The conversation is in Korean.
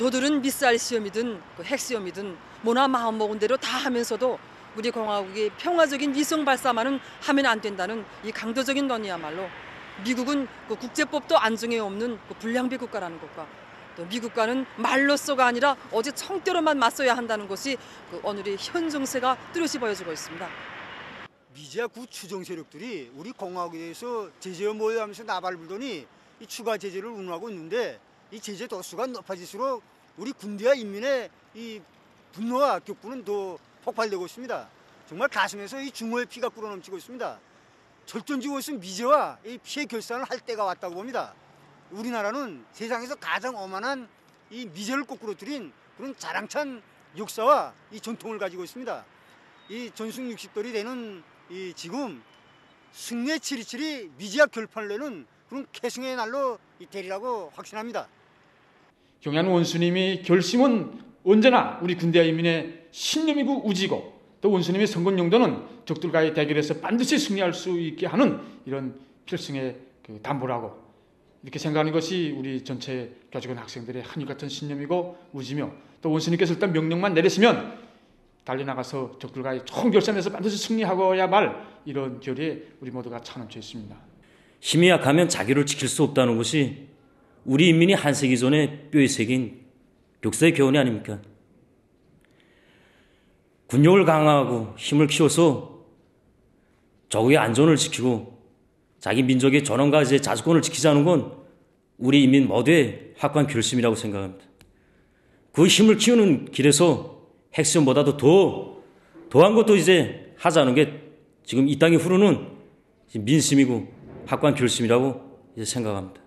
저들은 미사일 시험이든 그 핵시험이든 뭐나 마음 먹은 대로 다 하면서도 우리 공화국이 평화적인 위성 발사만은 하면 안 된다는 이 강도적인 논의야말로 미국은 그 국제법도 안정에 없는 그 불량배 국가라는 것과 또 미국과는 말로써가 아니라 어제 청대로만 맞서야 한다는 것이 그 오늘의 현 정세가 뚜렷이 보여지고 있습니다. 미자 구 추종 세력들이 우리 공화국에 대해서 제재에 모여하면서 나발을 불더니 이 추가 제재를 운운하고 있는데 이 제재 도수가 높아질수록 우리 군대와 인민의 이 분노와 격분은 더 폭발되고 있습니다. 정말 가슴에서 이 주모의 피가 끓어넘치고 있습니다. 절전지고 있은 미제와 이 피해 결산을 할 때가 왔다고 봅니다. 우리나라는 세상에서 가장 오만한 이 미제를 거꾸로뜨린 그런 자랑찬 역사와 이 전통을 가지고 있습니다. 이 전승 60돌이 되는 이 지금 승리의 치리치리 미지학 결판을 내는 그런 계승의 날로 이 되리라고 확신합니다. 경양 원수님이 결심은 언제나 우리 군대와 인민의 신념이고 우지고 또 원수님의 선거 용도는 적들과의 대결에서 반드시 승리할 수 있게 하는 이런 필승의 그 담보라고 이렇게 생각하는 것이 우리 전체 교직원 학생들의 한일 같은 신념이고 우지며 또 원수님께서 일단 명령만 내리시면 달려나가서 적들과의 총결선에서 반드시 승리하고야 말 이런 결의에 우리 모두가 찬원쳐 있습니다. 힘이 약하면 자기를 지킬 수 없다는 것이 우리 인민이 한 세기 전에 뼈에 새긴 역사의 교훈이 아닙니까? 군력을 강화하고 힘을 키워서 적의 안전을 지키고 자기 민족의 전원과 이제 자주권을 지키자는 건 우리 인민 모두의 확고한 결심이라고 생각합니다. 그 힘을 키우는 길에서 핵심보다도 더, 더한 것도 이제 하자는 게 지금 이 땅에 흐르는 민심이고 확고한 결심이라고 생각합니다.